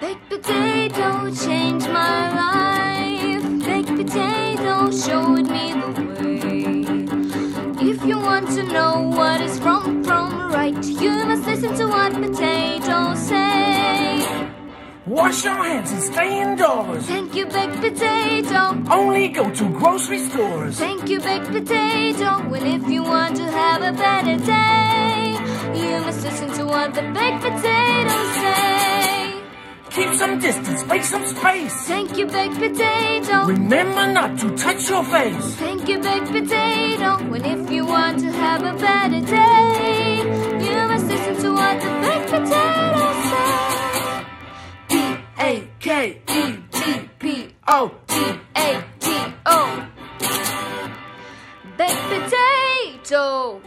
Baked potato changed my life. Baked potato showed me the way. If you want to know what is wrong from right, you must listen to what potatoes say. Wash your hands and stay indoors. Thank you, baked potato. Only go to grocery stores. Thank you, baked potato. And if you want to have a better day, you must listen to what the baked potatoes say. Keep some distance, make some space. Thank you, baked potato. Remember not to touch your face. Thank you, baked potato. And if you want to have a better day, you must listen to what the baked potatoes say. P A K E T P O potato.